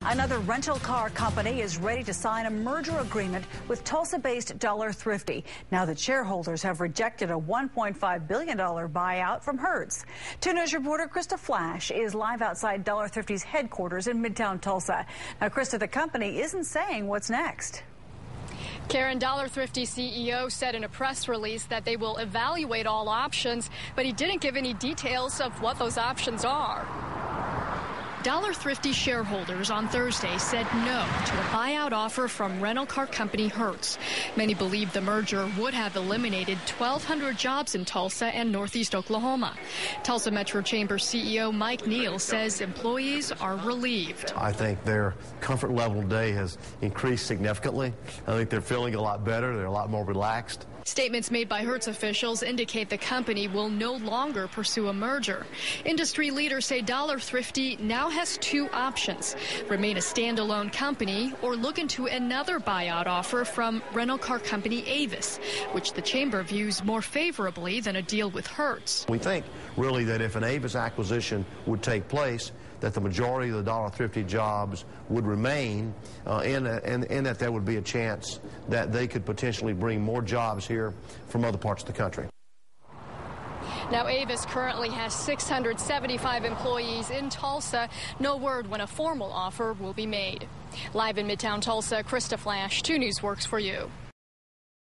Another rental car company is ready to sign a merger agreement with Tulsa-based Dollar Thrifty now that shareholders have rejected a $1.5 billion buyout from Hertz. 2 News reporter Krista Flash is live outside Dollar Thrifty's headquarters in Midtown Tulsa. Now, Krista, the company isn't saying what's next. Karen Dollar Thrifty CEO said in a press release that they will evaluate all options, but he didn't give any details of what those options are. Dollar Thrifty shareholders on Thursday said no to a buyout offer from rental car company Hertz. Many believe the merger would have eliminated 1,200 jobs in Tulsa and Northeast Oklahoma. Tulsa Metro Chamber CEO Mike Neal says employees are relieved. I think their comfort level today has increased significantly. I think they're feeling a lot better. They're a lot more relaxed. Statements made by Hertz officials indicate the company will no longer pursue a merger. Industry leaders say Dollar Thrifty now has two options remain a standalone company or look into another buyout offer from rental car company Avis, which the chamber views more favorably than a deal with Hertz. We think really that if an Avis acquisition would take place, that the majority of the Dollar Thrifty jobs would remain uh, and, and, and that there would be a chance that they could potentially bring more jobs here from other parts of the country. Now, Avis currently has 675 employees in Tulsa. No word when a formal offer will be made. Live in Midtown Tulsa, Krista Flash, 2 News works for you.